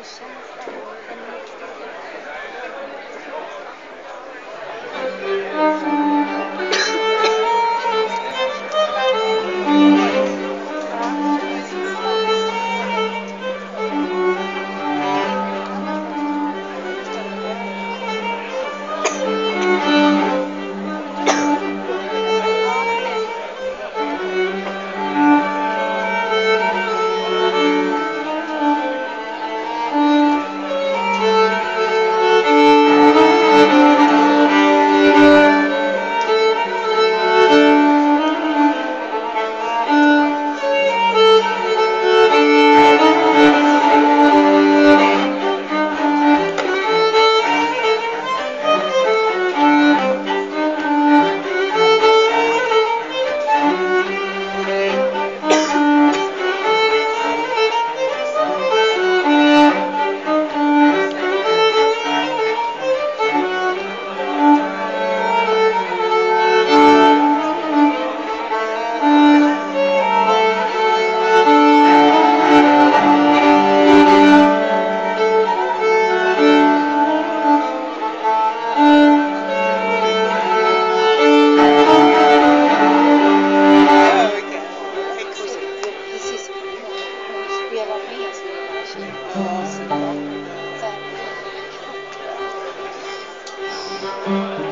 motion forward and 我们也曾是一个无私在不断地演